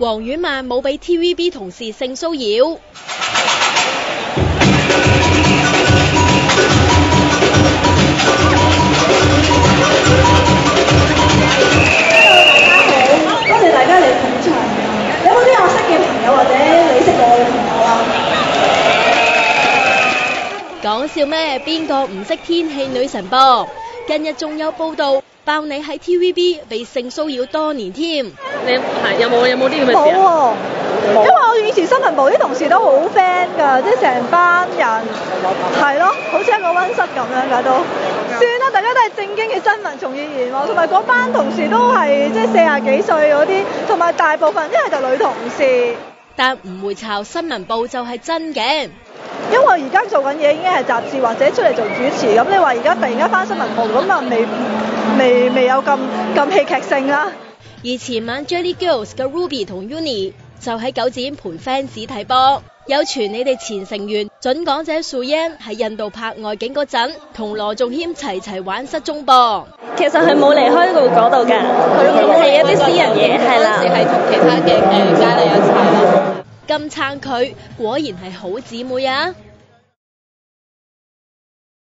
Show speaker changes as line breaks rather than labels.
黃婉曼冇俾 TVB 同事性騷擾。
多謝大家嚟捧場。有冇啲我識嘅朋友或者你識我嘅朋友啊？
講笑咩？邊個唔識天氣女神噃？近日仲有報道爆你喺 TVB 被性騷擾多年添。
你係有冇有冇啲咁嘅
冇
事啊？
喎，因為我以前新聞部啲同事都好 friend 㗎，即係成班人係咯，好似一個溫室咁樣㗎都。算啦，大家都係正經嘅新聞從業員喎，同埋嗰班同事都係即係四廿幾歲嗰啲，同埋大部分一係就女同事。
但唔會抄新聞部就係真嘅。
因為而家做緊嘢已經係雜誌或者出嚟做主持，咁你話而家突然間翻新聞部，咁啊未未未有咁咁戲劇性啦。
而前晚 Jelly Girls 嘅 Ruby 同 Uni 就喺九展陪 fans 睇波，有傳你哋前成員準港姐素欣喺印度拍外景嗰陣，同羅仲謙齊齊玩失蹤噃。
其實佢冇離開過嗰度㗎，佢係一啲私人嘢，係啦。
係同其他嘅誒佳麗一齊啦。
金撐佢，果然系好姊妹啊！